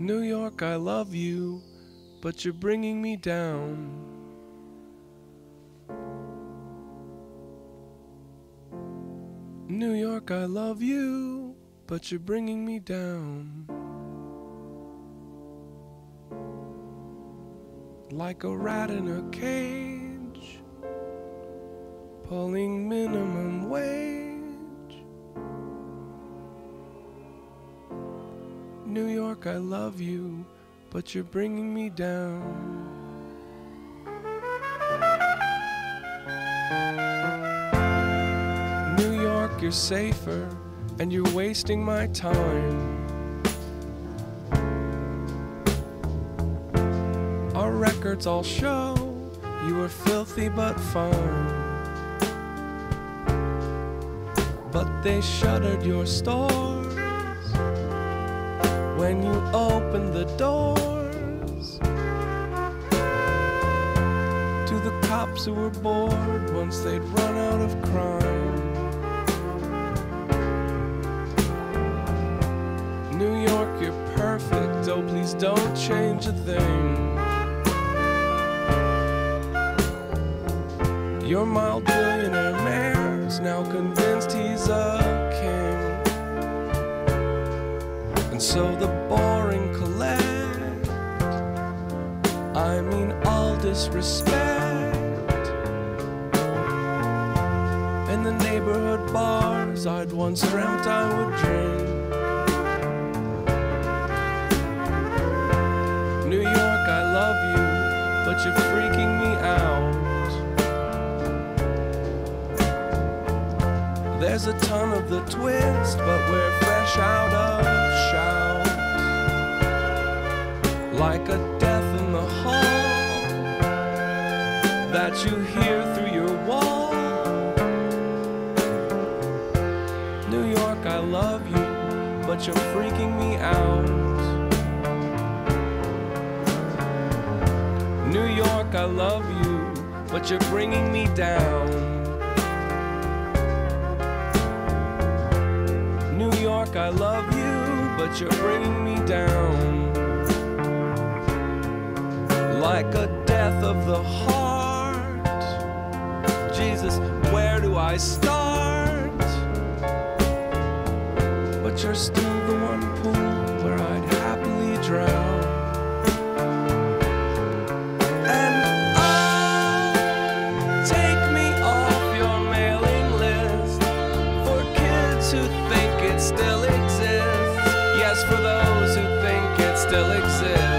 New York, I love you, but you're bringing me down. New York, I love you, but you're bringing me down. Like a rat in a cage, pulling minimum wage. New York, I love you, but you're bringing me down. New York, you're safer, and you're wasting my time. Our records all show you were filthy but fine. But they shuttered your stores when you open the doors to the cops who were bored once they'd run out of crime. New York, you're perfect. Oh, please don't change a thing. Your mild billionaire mayor's now convinced so the boring collect. I mean, all disrespect. In the neighborhood bars I'd once dreamt I would drink. New York, I love you, but you're freaking me out. There's a ton of the twist, but we're fresh out Like a death in the hall that you hear through your wall. New York, I love you, but you're freaking me out. New York, I love you, but you're bringing me down. New York, I love you, but you're bringing me down. Like a death of the heart. Jesus, where do I start? But you're still the one pool where I'd happily drown. And take me off your mailing list for kids who think it still exists. Yes, for those who think it still exists.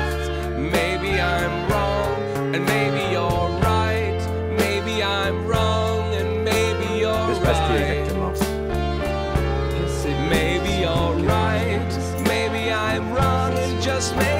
Right,